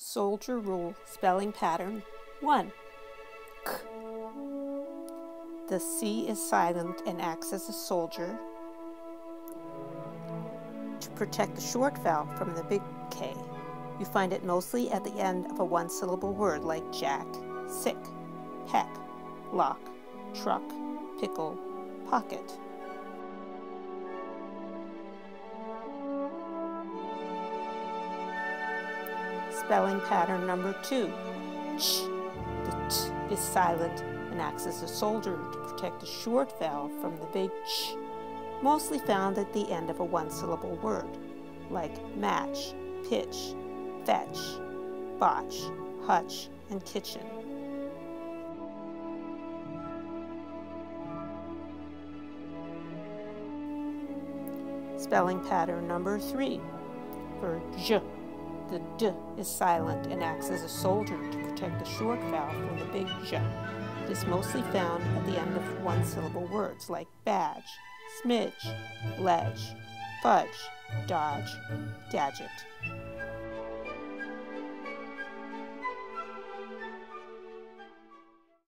Soldier Rule Spelling Pattern 1. K. The C is silent and acts as a soldier to protect the short vowel from the big K. You find it mostly at the end of a one syllable word like jack, sick, peck, lock, truck, pickle, pocket. Spelling pattern number two. Ch. The t is silent and acts as a soldier to protect the short vowel from the big ch, mostly found at the end of a one syllable word, like match, pitch, fetch, botch, hutch, and kitchen. Spelling pattern number three. For j, the d is silent and acts as a soldier to protect the short vowel from the big j. It is mostly found at the end of one syllable words like badge, smidge, ledge, fudge, dodge, gadget.